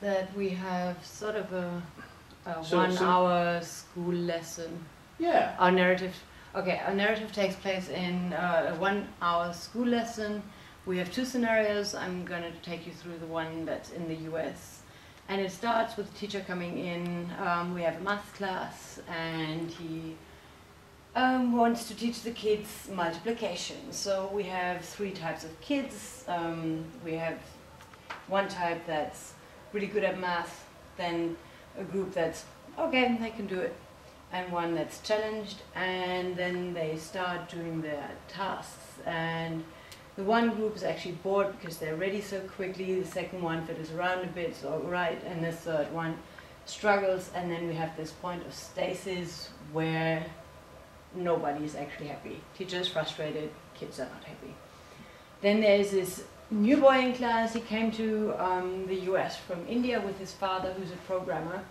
that we have sort of a, a So- one so- hour school lesson. Yeah. Our narrative, okay, our narrative takes place in uh, a one hour school lesson. We have two scenarios. I'm going to take you through the one that's in the US. And it starts with the teacher coming in. Um, we have a math class, and he um, wants to teach the kids multiplication. So we have three types of kids. Um, we have one type that's really good at math, then a group that's okay, they can do it, and one that's challenged, and then they start doing their tasks. And the one group is actually bored because they're ready so quickly. The second one fiddles around a bit, so right, and the third one struggles. And then we have this point of stasis where nobody is actually happy. Teacher is frustrated, kids are not happy. Then there's this new boy in class. He came to um, the US from India with his father, who's a programmer.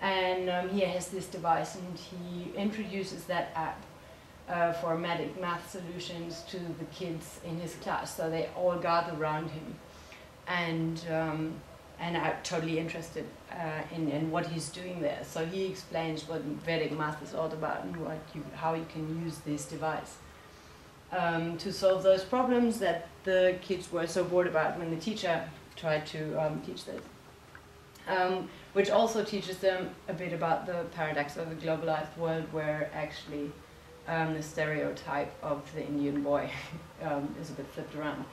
And um, he has this device, and he introduces that app uh, for magic math solutions to the kids in his class. So they all gather around him, and um, and are totally interested uh, in, in what he's doing there. So he explains what Vedic math is all about and what you, how you can use this device um, to solve those problems that the kids were so bored about when the teacher tried to um, teach this. Um, which also teaches them a bit about the paradox of the globalized world, where actually um, the stereotype of the Indian boy um, is a bit flipped around.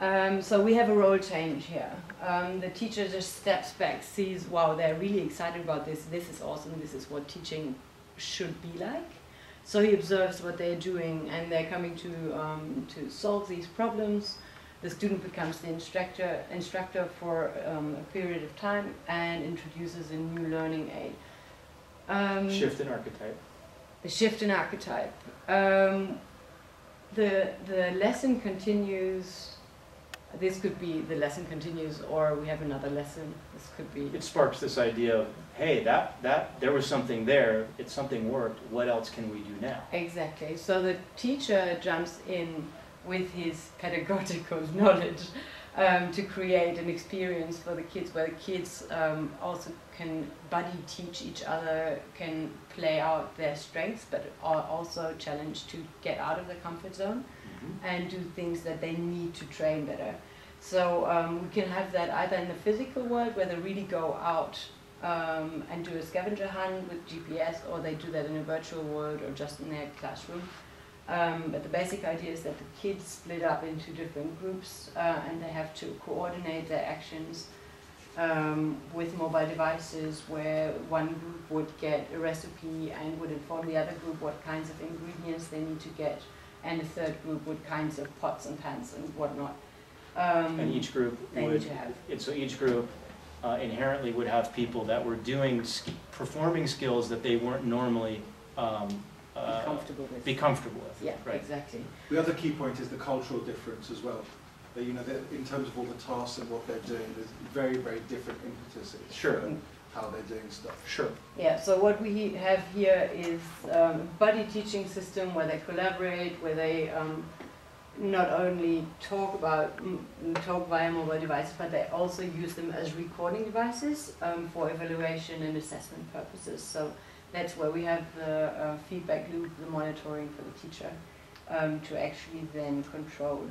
Um, so we have a role change here. The teacher just steps back, sees, wow, they're really excited about this. This is awesome. This is what teaching should be like. So he observes what they're doing, and they're coming to um, to solve these problems. The student becomes the instructor instructor for um, a period of time and introduces a new learning aid. Um, Shift in archetype. the shift in archetype. Um, the the lesson continues. This could be the lesson continues, or we have another lesson. This could be. It sparks this idea of, hey, that, that, there was something there, it, something worked, what else can we do now? Exactly. So the teacher jumps in with his pedagogical knowledge um, to create an experience for the kids where the kids um, also can buddy teach each other, can play out their strengths, but are also challenged to get out of the comfort zone and do things that they need to train better. So um, we can have that either in the physical world where they really go out um, and do a scavenger hunt with GPS, or they do that in a virtual world or just in their classroom. Um, but the basic idea is that the kids split up into different groups uh, and they have to coordinate their actions um, with mobile devices where one group would get a recipe and would inform the other group what kinds of ingredients they need to get and the third group what kinds of pots and pans and whatnot. Um, And each group they need would, to have. and so each group uh, inherently would have people that were doing, sk- performing skills that they weren't normally um, Be uh, comfortable with. be comfortable with. yeah, Right. exactly. The other key point is the cultural difference as well. That, you know, in terms of all the tasks and what they're doing, there's very, very different impetuses. Sure. for How they're doing stuff. Sure. Yeah, so what we have here is um, buddy teaching system where they collaborate, where they um, not only talk about talk via mobile devices, but they also use them as recording devices um, for evaluation and assessment purposes. So that's where we have the uh, feedback loop, the monitoring for the teacher, um, to actually then control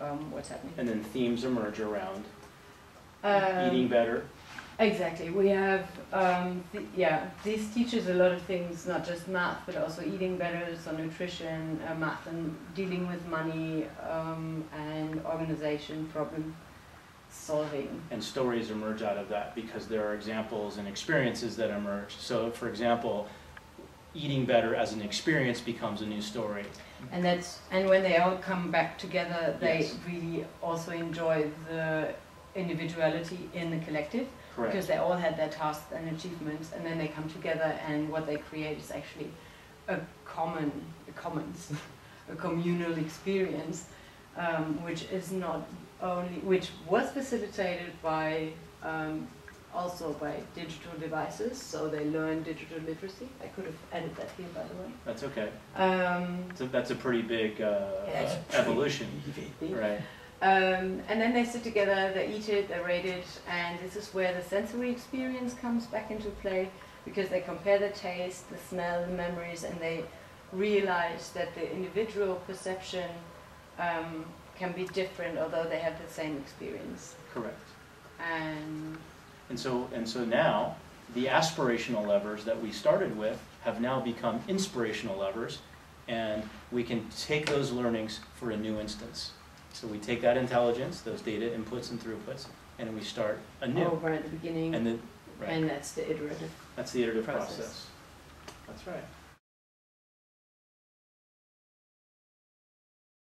um, what's happening. And then themes emerge around Um, eating better. Exactly. We have, um, th- yeah, this teaches a lot of things, not just math, but also eating better, so nutrition, uh, math, and dealing with money um, and organization, problem solving. and stories emerge out of that because there are examples and experiences that emerge. So, for example, eating better as an experience becomes a new story. And that's and when they all come back together, they Yes. really also enjoy the individuality in the collective because they all had their tasks and achievements, and then they come together, and what they create is actually a common, a commons, a communal experience, um, which is not only, which was facilitated by um, also by digital devices, so they learn digital literacy. I could have added that here, by the way. That's okay. Um, So that's a pretty big uh, Yeah, it's evolution, right? Um, and then they sit together, they eat it, they rate it, and this is where the sensory experience comes back into play because they compare the taste, the smell, the memories, and they realize that the individual perception um, can be different although they have the same experience. Correct. And And so, and so now, the aspirational levers that we started with have now become inspirational levers, and we can take those learnings for a new instance. So we take that intelligence, those data inputs and throughputs, and we start anew. over at the beginning, And then, right, and that's the iterative. that's the iterative process. process. That's right.